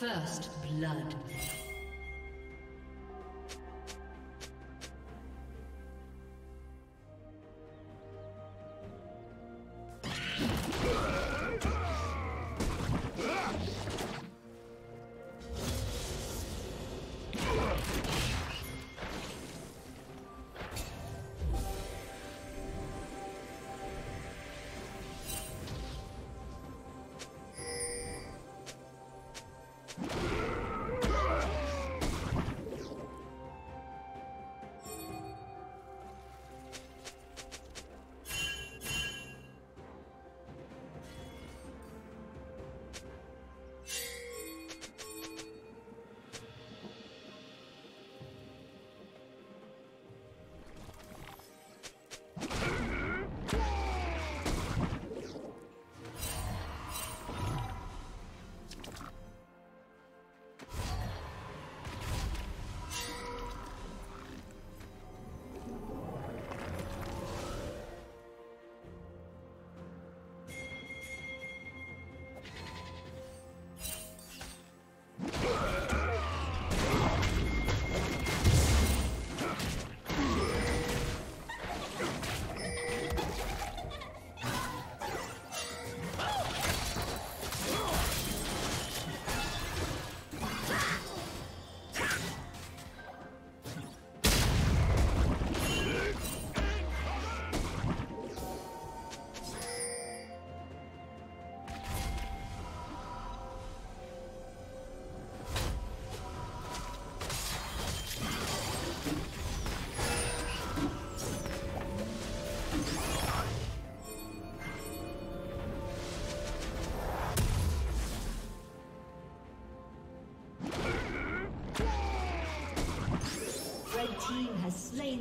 First blood.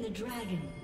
The dragon.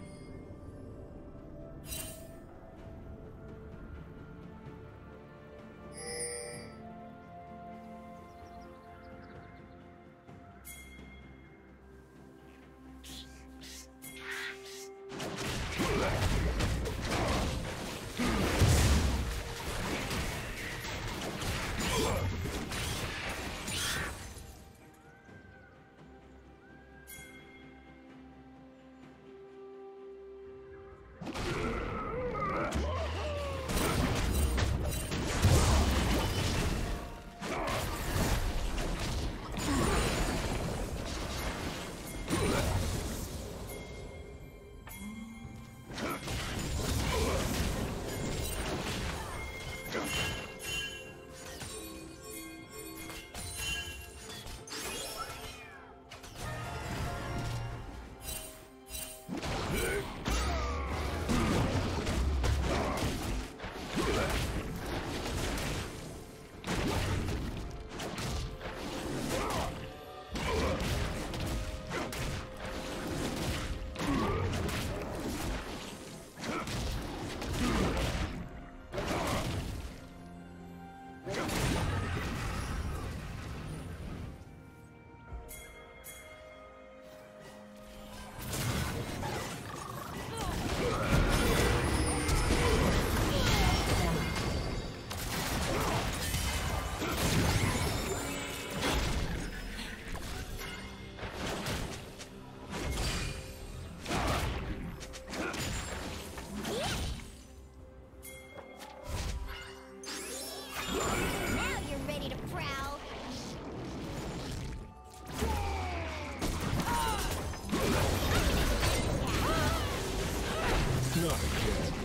Not again.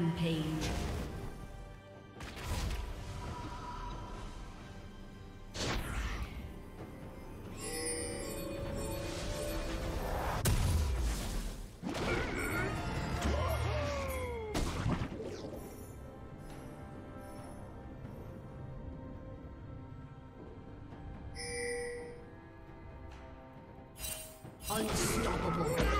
Rampage. Unstoppable.